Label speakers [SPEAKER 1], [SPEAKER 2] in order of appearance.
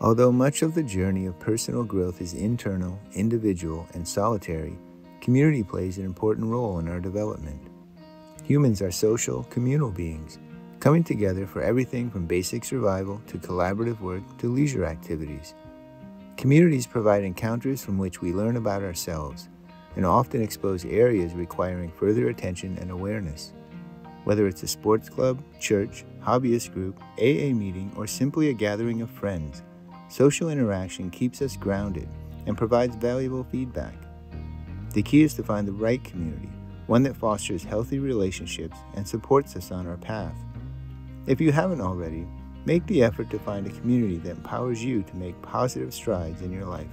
[SPEAKER 1] Although much of the journey of personal growth is internal, individual, and solitary, community plays an important role in our development. Humans are social, communal beings, coming together for everything from basic survival to collaborative work to leisure activities. Communities provide encounters from which we learn about ourselves and often expose areas requiring further attention and awareness. Whether it's a sports club, church, hobbyist group, AA meeting, or simply a gathering of friends, social interaction keeps us grounded and provides valuable feedback. The key is to find the right community, one that fosters healthy relationships and supports us on our path. If you haven't already, make the effort to find a community that empowers you to make positive strides in your life.